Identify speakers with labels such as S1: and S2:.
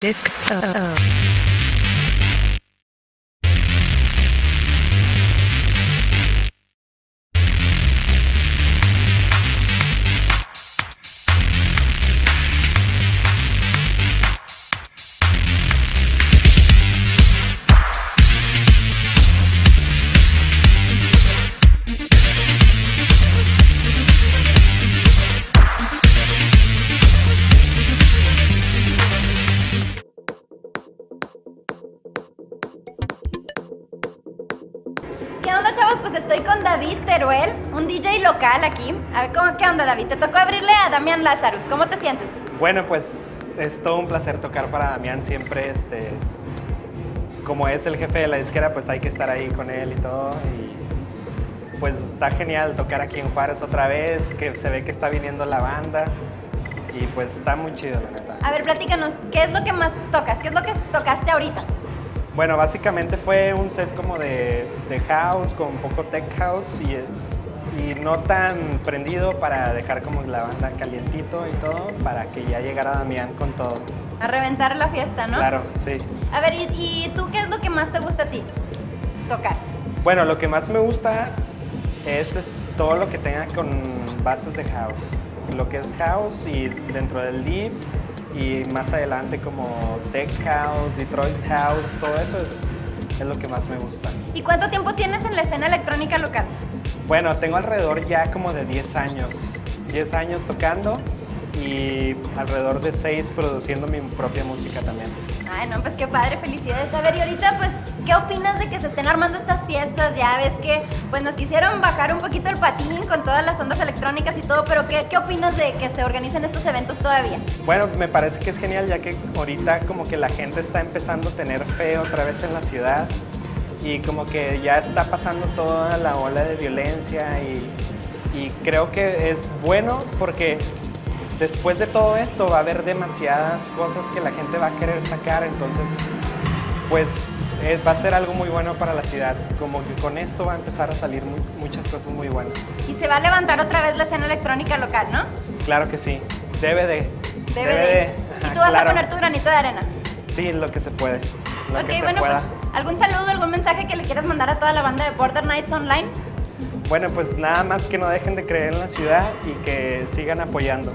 S1: Disc. Uh, uh.
S2: ¿Qué onda, chavos? Pues estoy con David Teruel, un DJ local aquí. A ver, ¿cómo, ¿qué onda, David? Te tocó abrirle a Damián Lazarus. ¿Cómo te sientes?
S3: Bueno, pues es todo un placer tocar para Damián siempre, este, como es el jefe de la disquera, pues hay que estar ahí con él y todo. Y pues está genial tocar aquí en Juárez otra vez, que se ve que está viniendo la banda y pues está muy chido, la neta.
S2: A ver, platícanos, ¿qué es lo que más tocas? ¿Qué es lo que tocaste ahorita?
S3: Bueno, básicamente fue un set como de, de house, con un poco tech house y, y no tan prendido para dejar como la banda calientito y todo, para que ya llegara Damián con todo.
S2: A reventar la fiesta, ¿no?
S3: Claro, sí.
S2: A ver, ¿y, y tú qué es lo que más te gusta a ti tocar?
S3: Bueno, lo que más me gusta es, es todo lo que tenga con bases de house. Lo que es house y dentro del deep y más adelante como tech house, Detroit house, todo eso es, es lo que más me gusta.
S2: ¿Y cuánto tiempo tienes en la escena electrónica local?
S3: Bueno, tengo alrededor ya como de 10 años. 10 años tocando y alrededor de 6 produciendo mi propia música también.
S2: Ay, no, pues qué padre, felicidades. A ver, y ahorita, pues, ¿qué opinas de que se estén armando estas fiestas? Ya ves que, pues, nos quisieron bajar un poquito el patín con todas las ondas electrónicas y todo, pero ¿qué, qué opinas de que se organicen estos eventos todavía?
S3: Bueno, me parece que es genial ya que ahorita como que la gente está empezando a tener fe otra vez en la ciudad y como que ya está pasando toda la ola de violencia y, y creo que es bueno porque después de todo esto va a haber demasiadas cosas que la gente va a querer sacar, entonces pues eh, va a ser algo muy bueno para la ciudad, como que con esto va a empezar a salir mu- muchas cosas muy buenas.
S2: Y se va a levantar otra vez la escena electrónica local, ¿no?
S3: Claro que sí, debe de.
S2: Debe de. Y tú vas a poner tu granito de arena.
S3: Sí, lo que se puede. Lo
S2: ok,
S3: que se
S2: bueno,
S3: pueda.
S2: pues, ¿algún saludo, algún mensaje que le quieras mandar a toda la banda de Border Nights Online?
S3: Bueno, pues nada más que no dejen de creer en la ciudad y que sigan apoyando.